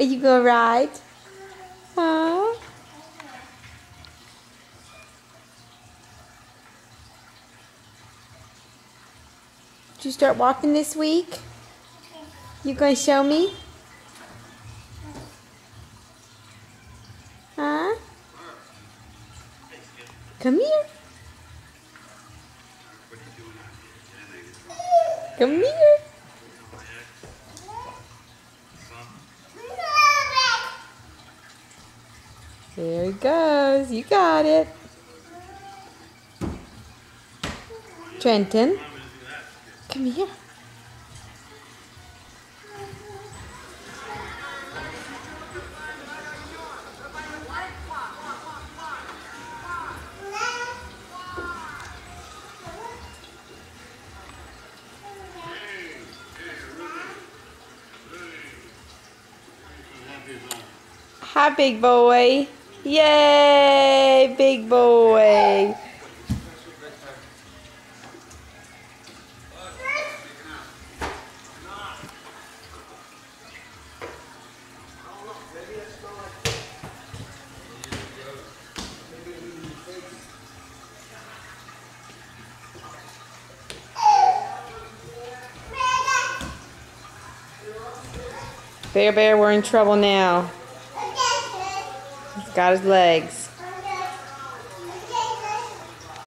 Are you gonna ride? Huh? Did you start walking this week? You gonna show me? Huh? Come here. Come here. There he goes. You got it. Trenton. Come here. Hi, big boy. Yay, big boy. Bear Bear, we're in trouble now. He's got his legs.